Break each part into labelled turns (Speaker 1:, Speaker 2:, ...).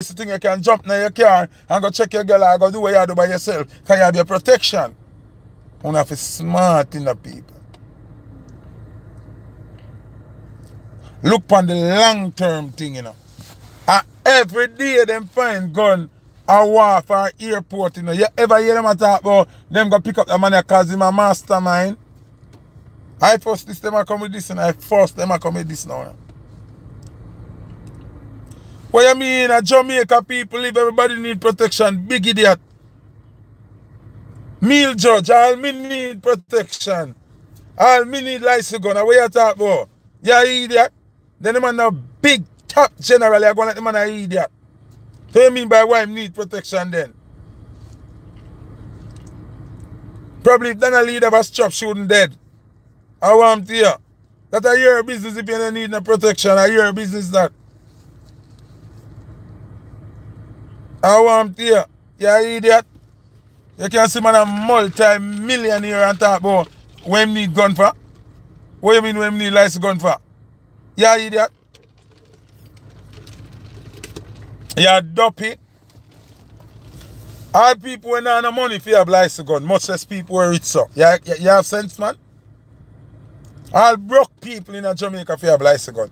Speaker 1: this thing you can jump in your car and go check your girl or go do what you do by yourself. Can you have your protection. You have to smart in the people. Look on the long term thing, you know. And every day them find gun a war for airport, you know. You ever hear them talk about them go pick up the money because him a mastermind? I first this them a come with this and I first them a come with this now. What you mean? A Jamaica people live, everybody need protection. Big idiot. Meal judge, all me need protection. All me need license gun. What you talk about? Yeah, idiot. Then the man a big top general, you're going to the man an idiot. So you mean by why I need protection then? Probably if then a leader was stop shooting dead. I want to hear. That a your business if you don't need no protection. A your business that. I want to hear. You idiot. You can see man a multi-millionaire and talk about when need gun for. What you mean when need license gun for? You idiot. You dopey. All people when have no money for have license gun, much less people who are rich so. You, you, you have sense, man? All broke people in Jamaica for have license gun.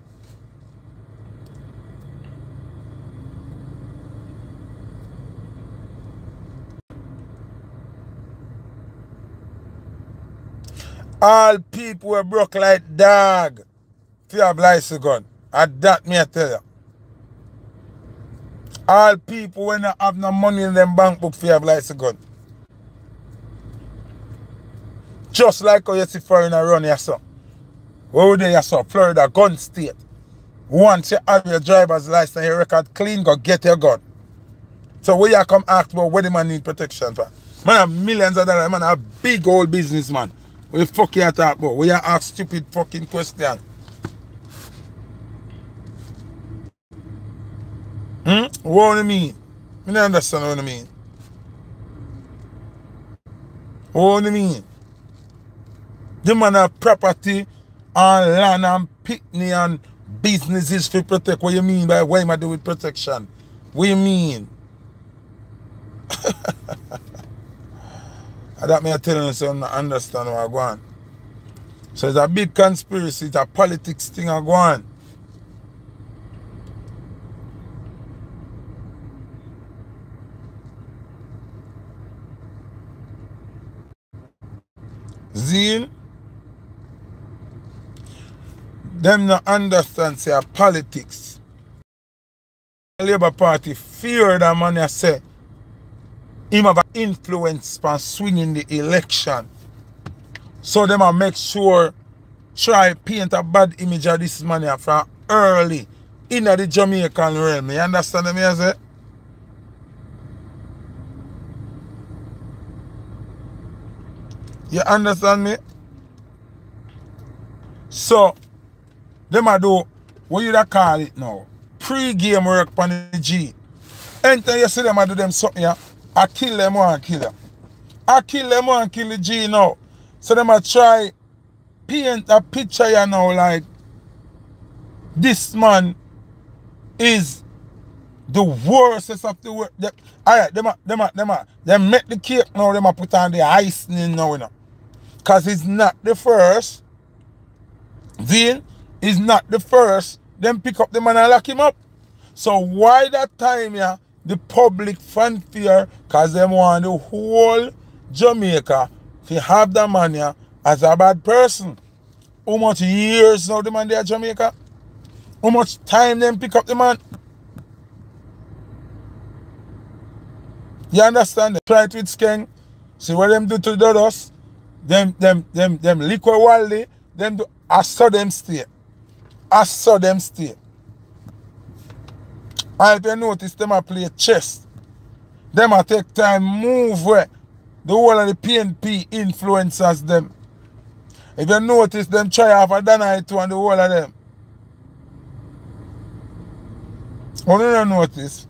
Speaker 1: All people were broke like dog for have license gun. And that me I tell you. All people when they have no money in them bank book for have license gun. Just like how you see foreigner run here, so. Where would they so? Florida gun state. Once you have your driver's license your record clean, go get your gun. So where you come ask about where the man need protection for? Man have millions of dollars, man a big old businessman. What the fuck you talk about? Where you ask stupid fucking question? Hmm? What do you mean? I don't understand what you mean. What do you mean? The man have property and land and picnic and businesses for protect. What you mean by what am I do with protection? What you mean? that me tell you so I understand what I go on. So it's a big conspiracy, it's a politics thing I go on. Zeal, them not understand say politics. Labour Party fear that man I say him have an influence on swinging the election. So them a make sure try paint a bad image of this man from early in the Jamaican realm. You understand me say? You understand me? So, them a do, what you da call it now? Pre-game work on the G. You see them a do them something yeah? I kill them one kill them. I kill them one kill the G now. So them a try paint a picture you now like this man is the worstest of the worst. Alright, them a, them them a, them make the cake now, them put on the icing now, you know. Because he's not the first. Then he's not the first. Then pick up the man and lock him up. So why that time yeah, the public fanfare, because they want the whole Jamaica to have the man yeah, as a bad person. How much years now the man there Jamaica? How much time them pick up the man? You understand? Try it with Skeng. See what them do to the others them them them them liquor wally, them do I saw them stay. I saw them stay. If you notice them a play chess. Them a take time move where the whole of the PNP influences them. If you notice them try off a Danite and the whole of them. What do you notice?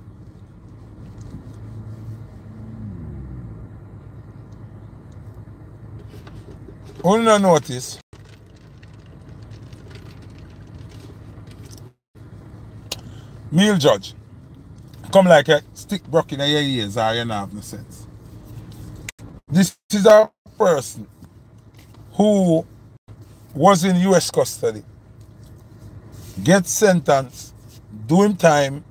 Speaker 1: Only no notice. Meal judge. Come like a stick broke in your ears or you have no sense. This is a person who was in US custody, get sentenced, do him time,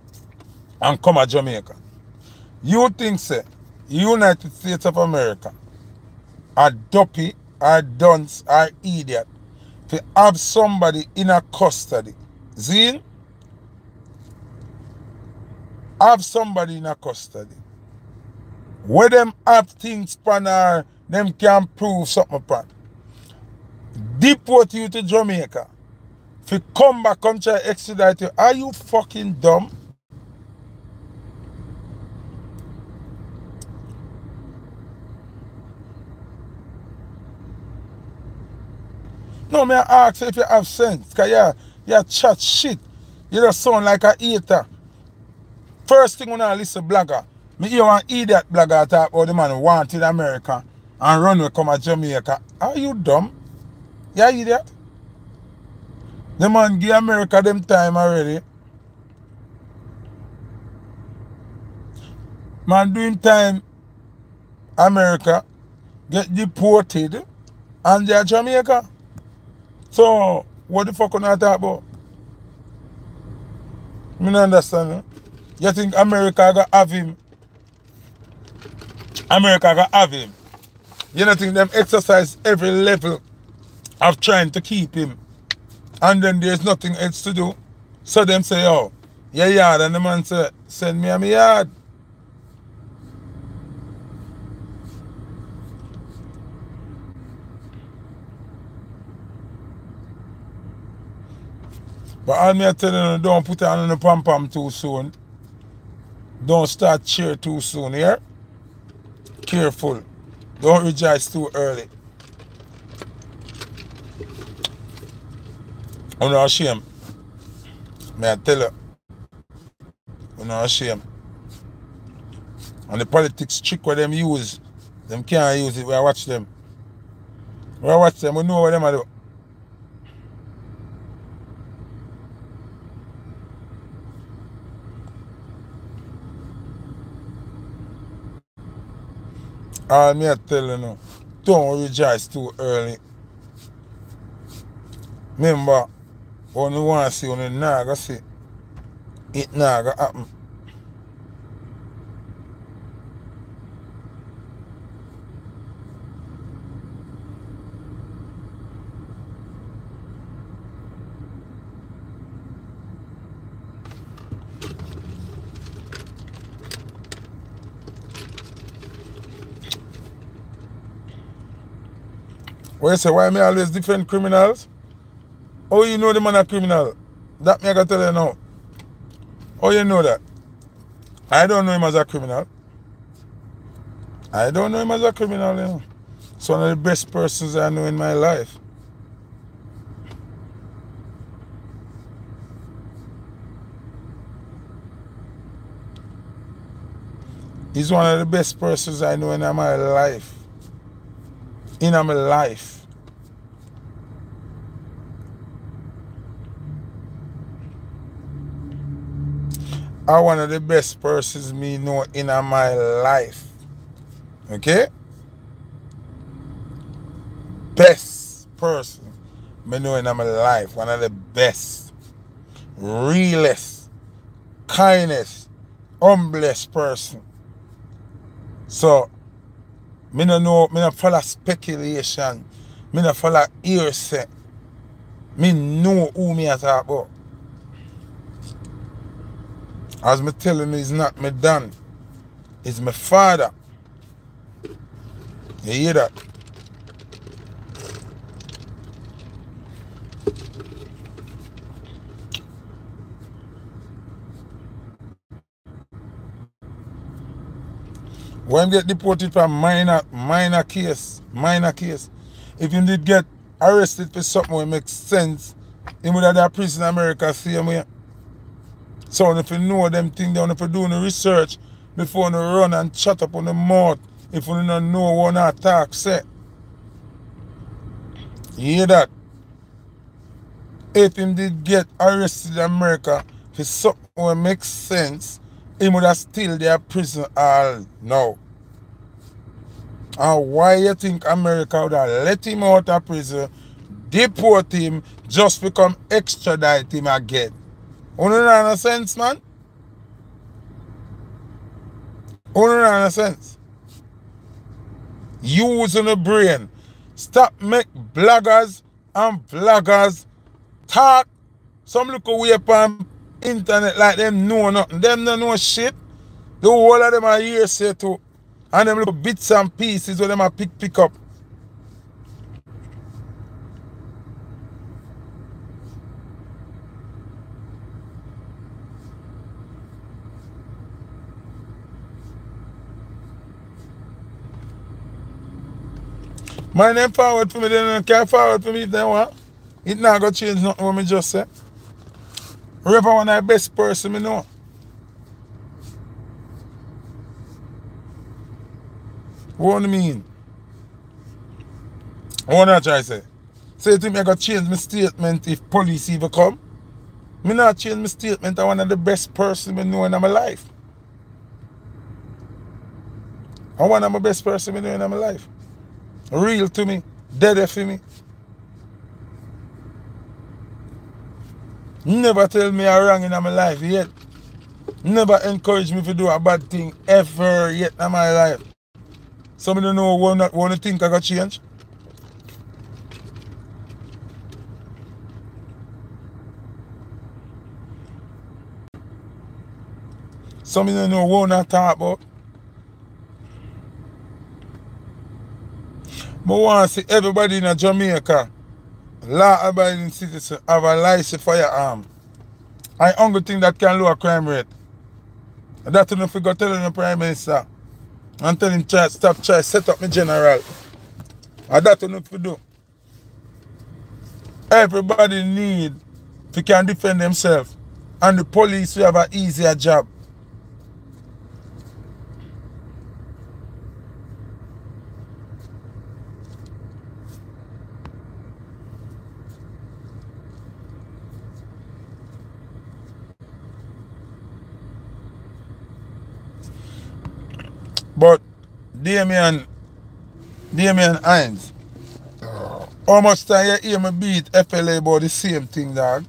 Speaker 1: and come to Jamaica. You think, say, United States of America are dopey, are dunce, are idiot to have somebody in a custody. Zine? Have somebody in a custody. Where them have things pan or them can prove something upon. Deport you to Jamaica. If you come back, come try extradite you. Are you fucking dumb? No, me I ask if you have sense. Because you're, you chat shit. You just sound like a eater. First thing when I listen blogger, me hear one idiot blogger talk about the man wanted America and run will come to Jamaica. Are you dumb? Yeah, idiot? The man give America them time already. Man doing time America get deported and they're Jamaica. So, what the fuck are you talk about? Me not understand. You think America gonna have him? America gonna have him. You don't think them exercise every level of trying to keep him and then there's nothing else to do. So them say, oh, yeah, yard. And the man say, send me a me yard. But all me I tell you, don't put it on the pom pom too soon. Don't start cheer too soon, yeah? Careful. Don't rejoice too early. I'm not ashamed. May I tell you? I'm not ashamed. And the politics trick where them use, them can't use it. We watch them. We watch them, we know what them are do. All me I tell you don't rejoice too early. Remember, see, when you not going to see, it to happen. What you say, why me always defend criminals? Oh, you know the man a criminal? That me I can tell you now. Oh, you know that? I don't know him as a criminal. I don't know him as a criminal, you know. It's one of the best persons I know in my life. He's one of the best persons I know in my life. In my life. are one of the best persons me know in my life. Okay? Best person me know in my life. One of the best. Realest. Kindest. Humblest person. So, me no know, me no follow speculation. Me no follow hearsay. Me know who me a talk about. As me telling you, it's not me dad. It's my father. You hear that? When get deported for minor minor case, minor case, if you did get arrested for something that makes sense, he would have that prison in America same way. So if you know them things, if you do the research before you run and chat up on the mouth, if you don't know what not talk say. You hear that? If him did get arrested in America for something that makes sense, he would have still their prison all now. And why you think America would have let him out of prison, deport him, just become extradite him again? You know no sense, man? You know no sense? Using the brain. Stop make bloggers and vloggers talk some look away upon internet like them know nothing. Them don't know shit. The whole of them are here say too. And them little bits and pieces where them are pick pick up. My name forward for me, then can forward for me then what? It not gonna change nothing what me just said. River one of the best person me know. What do you mean? What I try to say? Say to me I gotta change my statement if police even come. Me not change my statement. I'm one of the best person me know in my life. I'm one of my best person me know in my life. Real to me. Dead for me. Never tell me I'm wrong in my life yet. Never encourage me to do a bad thing ever yet in my life. Some don't know what not want to think I got change. Some don't know what not talk about. But want to see everybody in Jamaica, law abiding citizen, have a license firearm. I only think that can lower crime rate. That's enough to go tell the Prime Minister and tell him try, stop try set up my general. And that's enough to do. Everybody need to can defend themselves. And the police will have an easier job. But Damian, Damian Hines, how much time you hear me beat FLA about the same thing, dog?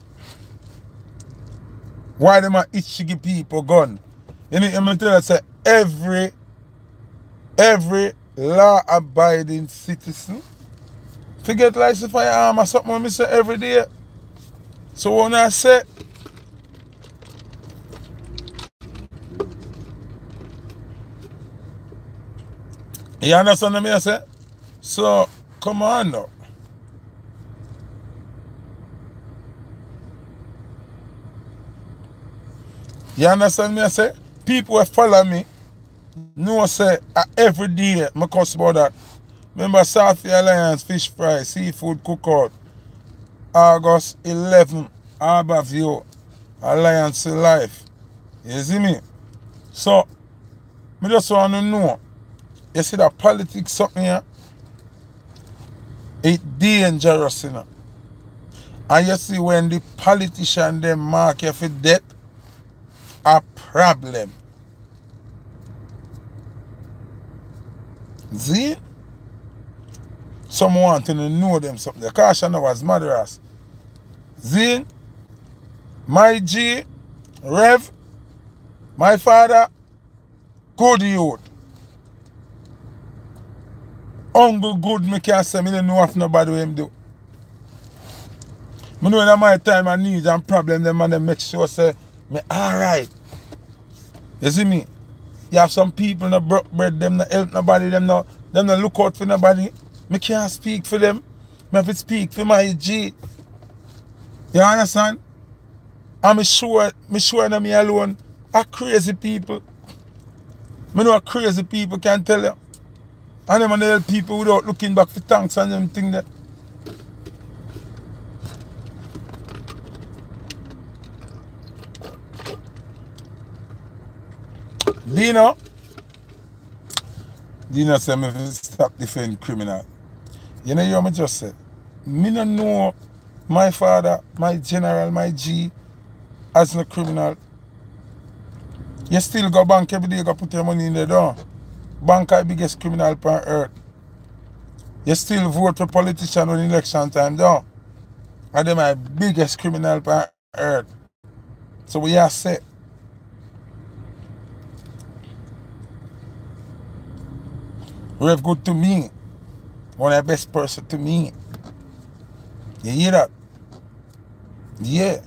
Speaker 1: Why them a itch to give people gun? You know, I'm tell you, say every, every law-abiding citizen forget license firearm or something I say every day. So when I say You understand what I say? So, come on now. You understand me I say? People who follow me know say uh, every day I cuss about that. Remember South Alliance Fish Fry Seafood Cookout August 11 Harbour View Alliance Life. You see me? So, I just want to know you see that politics something here? It's dangerous, you know. And you see when the politician them mark you for a problem. See? Someone want to know them something. The caution was murderers. See? My G, Rev, my father, good youth. Uncle good me can't say me don't know if nobody what him do. Me know in my time and needs and problem them and them make sure say me alright. You see me? You have some people no broke bread, them no help nobody, them no them no look out for nobody. Me can't speak for them. Me have to speak for my G. You understand? I'm sure me sure that me alone are crazy people. Me know crazy people can tell you. And them and help people without looking back for thanks and them thing that. Dino. Dino said me stop defending criminal. You know what I just said? Me no know my father, my general, my G as a criminal. You still go bank every day, go put your money in the door. Bank are the biggest criminal on earth. You still vote for politician on election time, though. And are my biggest criminal on earth. So we are set. We have good to me. One of the best person to me. You hear that? Yeah.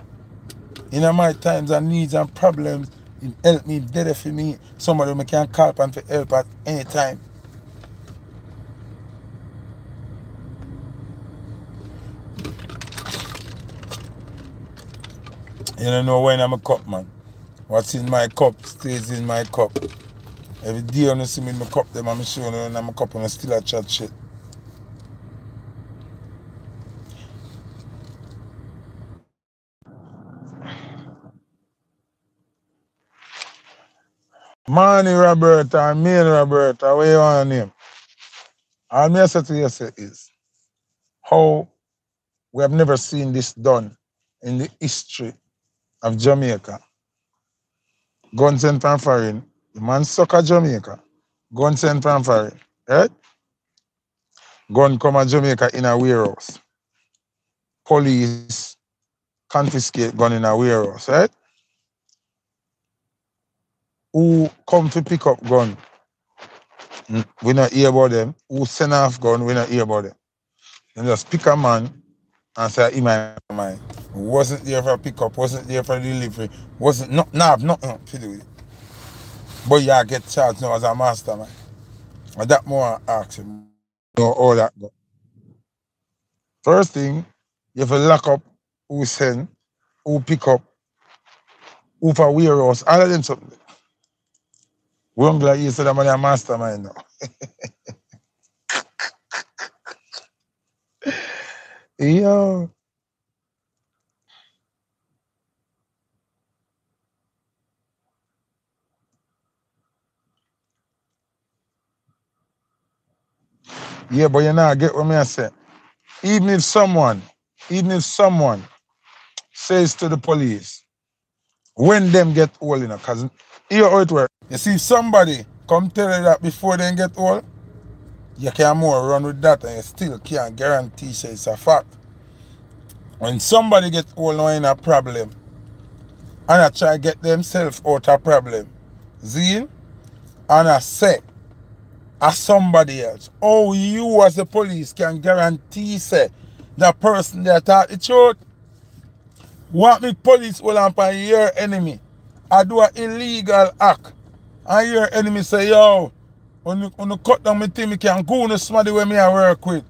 Speaker 1: In my times and needs and problems, he help me better for me. Somebody me can call upon for help at any time. You don't know when I'm a cup, man. What's in my cup stays in my cup. Every day when you see me in my cup, them I'm showing you when I'm a cup and I still a chat shit. Manny Roberta and Main Roberta, what you want to name? All me say to you is how we have never seen this done in the history of Jamaica. Guns and fanfaring, the man suck at Jamaica. Guns and fanfaring, right? Gun come at Jamaica in a warehouse. Police confiscate gun in a warehouse, right? Who come to pick up gun, mm, we not hear about them. Who send off gun, we not hear about them. And just pick a man and say, he my mind. Wasn't there for pick up, wasn't there for delivery, wasn't, no, nah, nothing to do with it. But yeah, get charged now as a mastermind. And that more ask him. Know all that. First thing, you have to lock up who send, who pick up, who for warehouse, all of them something. We're glad you said I'm a mastermind now. Yo. Yeah, but you know, get what me I say. Even if someone, even if someone says to the police, when them get old, know, because here how it works. You see somebody come tell you that before they get old, you can't more run with that and you still can't guarantee say it's a fact. When somebody get old or in a problem, and I try to get themselves out of problem, see? And I say, as somebody else, oh, you as the police can guarantee say the person that taught the truth. What me police will on your enemy I do an illegal act. And your enemy say, yo, when you, when you cut down my team, you can go to somebody where me I work with.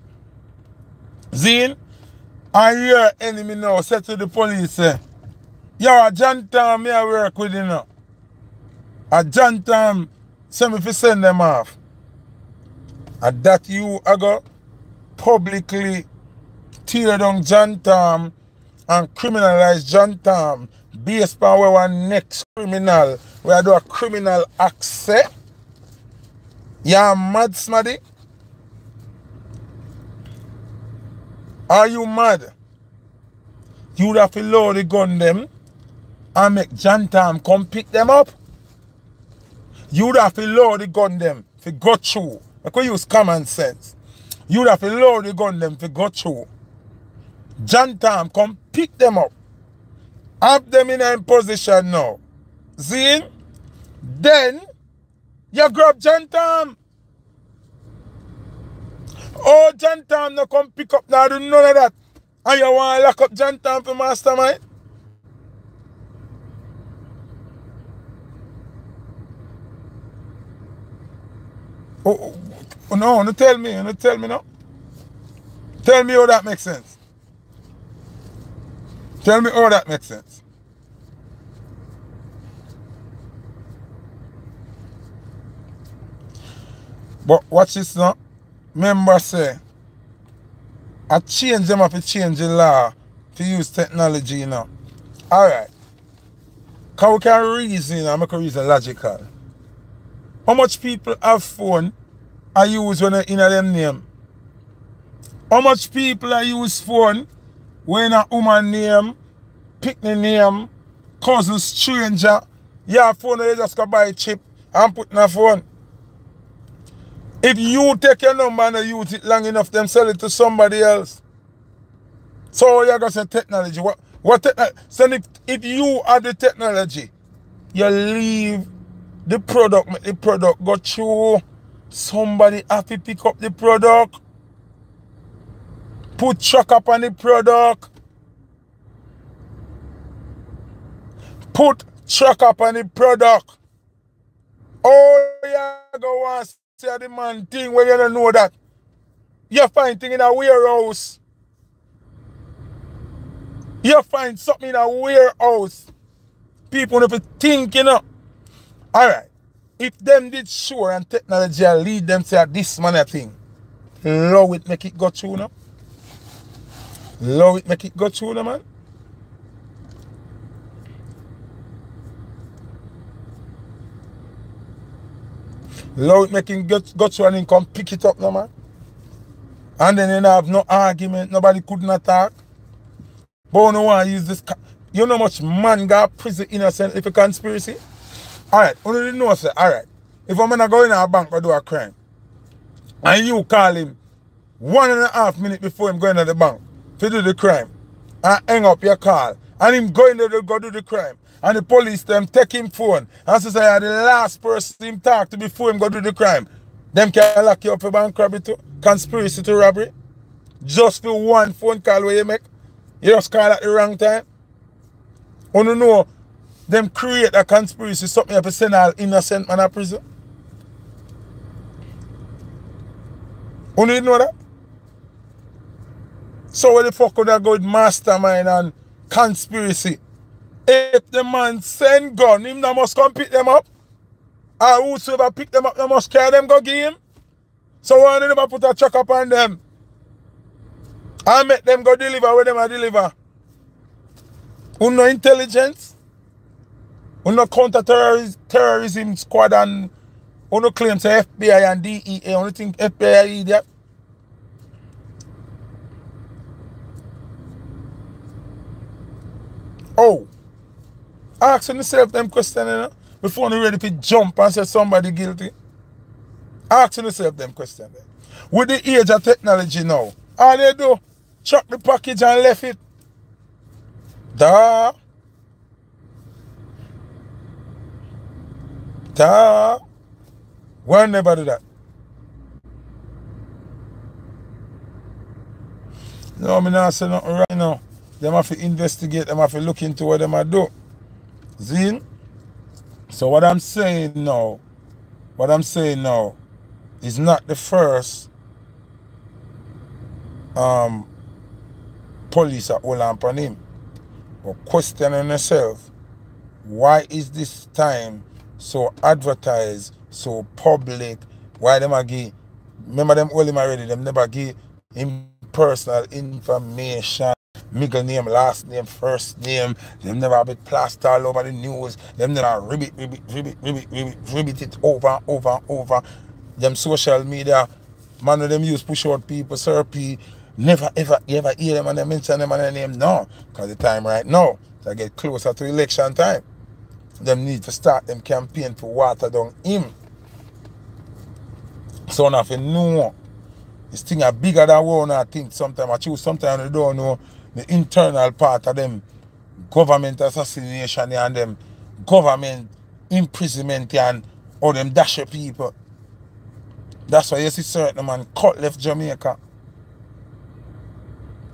Speaker 1: Zine? And your enemy now say to the police, say, yo, a John me I work with you know. A John send me to send them off. And that you I go publicly tear down John Tom and criminalize John Tom based on where one next criminal, where do a criminal access. You mad, Smaddy? Are you mad? You would have to load the gun them and make John Tom come pick them up. You would have to load the gun them to go through. I could use common sense. You would have to load the gun them to go through. John Tom come pick them up. Have them in a position now. See? Then, you grab John Tom. Oh, John Tom no come pick up now, do none of that. And you want to lock up John Tom for mastermind? Oh, oh, oh, no, no tell me, no tell me no. Tell me how that makes sense. Tell me how that makes sense. But watch this now. Remember say, I change them up to change the law to use technology, you know. Alright. Because we can reason, know, make a reason logical. How much people have phone I use when I in them name? How much people I use phone when a woman name, picnic name, cousin stranger, You have phone, you just go buy a chip and put in a phone. If you take your number and you use it long enough, them sell it to somebody else. So you got some technology. What what technology? So if, if you are the technology, you leave the product, the product go through. Somebody have to pick up the product. Put chuck up on the product. Put chuck up on the product. Oh, yeah, go on say the man thing when you don't know that. You find thing in a warehouse. You find something in a warehouse. People never think, you know. Alright. If them did sure and technology lead them to this man a thing, love it make it go through now. Love it make it go through now, man. Lord make him get, go to and come pick it up no man. And then you have no argument, nobody couldn't attack. But want to use this you know much man got prison innocent if a conspiracy? Alright, you didn't know say, alright. If I'm gonna go in a bank or do a crime, and you call him one and a half minute before him going to the bank to do the crime, and hang up your call, and him going there to go do the crime, and the police them take him phone and say say the last person him talk to before him go do the crime. Them can lock you up for bank robbery to conspiracy to robbery. Just for one phone call where you make. You just call at the wrong time. You don't know them create a conspiracy, something you have send all innocent man to prison. You know that? So where the fuck could I go with mastermind and conspiracy? If the man send gun, him not must come pick them up. Or whosoever pick them up, they must carry them go give him. So why they never put a check up on them? I make them go deliver where them I deliver. Who no intelligence? Who no counter terrorism, squad and who no claim to FBI and DEA. Only think FBI idiot. Oh. Asking yourself them questions you know, before you're ready to jump and say somebody guilty. Asking yourself them questions. With the age of technology now, all they do, chuck the package and left it. Da. Da. Why never do that? No, I'm not saying nothing right now. Them have to investigate, them have to look into what them are do. See? So what I'm saying now, what I'm saying now is not the first um, police are all on him. But questioning yourself, why is this time so advertised, so public? Why them give, remember them all him already, them never give him personal information middle name, last name, first name. Them never it plastered all over the news. Them never ribbit, ribbit, ribbit, ribbit, ribbit, ribbit it over over over. Them social media, man of them use push out people, Sir P. Never ever, ever hear them and they mention them and their name? No. Because the time right now, to get closer to election time, them need to start them campaign to water down him. So you know this thing are bigger than what I think sometimes I choose sometimes I don't know the internal part of them government assassination and them government imprisonment and all them dash people. That's why you see certain man cut left Jamaica.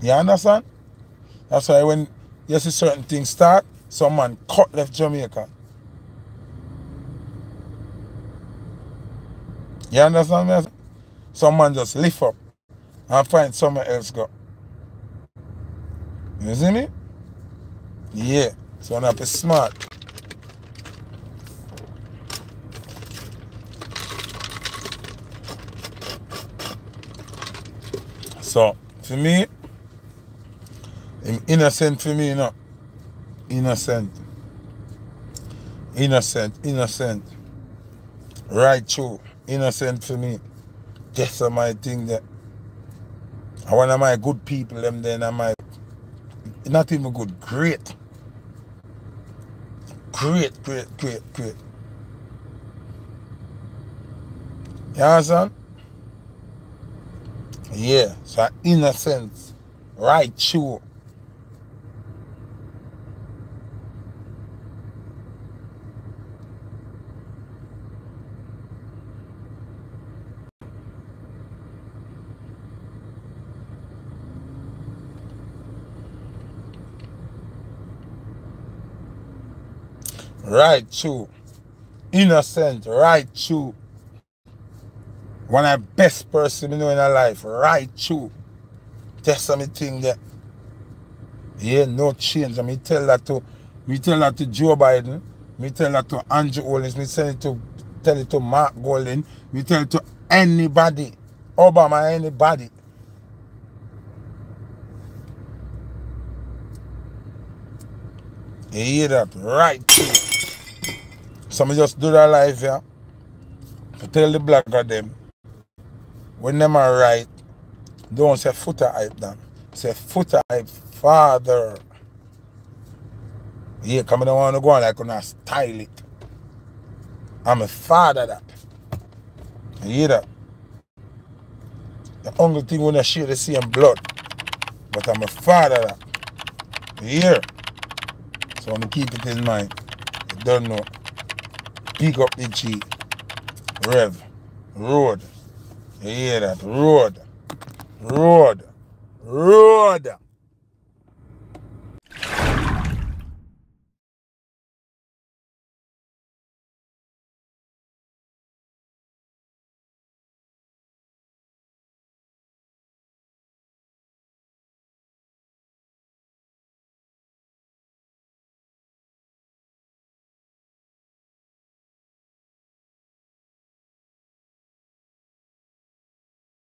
Speaker 1: You understand? That's why when you see certain things start, some man cut left Jamaica. You understand me? Some man just lift up and find somewhere else go. See me? Yeah. So I'm have smart. So for me, I'm innocent for me, you know. Innocent. Innocent, innocent. Right true. Innocent for me. That's my thing that. One of my good people, them then I my not even good, great. Great, great, great, great. You understand? Yeah, so innocence, right true. Right true. Innocent, right true. One of the best person you know in our life, right true. That's something that yeah, no change. And me tell that to me tell that to Joe Biden, me tell that to Andrew Holness, me tell it to tell it to Mark Golding, me tell it to anybody. Obama, anybody. You hear that? Right true. So me just do that live here. To tell the black them. When them are right, don't say Foota hype them. Say Foota hype father. Yeah, come I want to go on like gonna style it. I'm a father that. You hear that? The only thing when I share the same blood. But I'm a father that. You hear? So I want to keep it in mind. You don't know. Pick up the G. Rev. Road. You hear that? Road. Road. Road.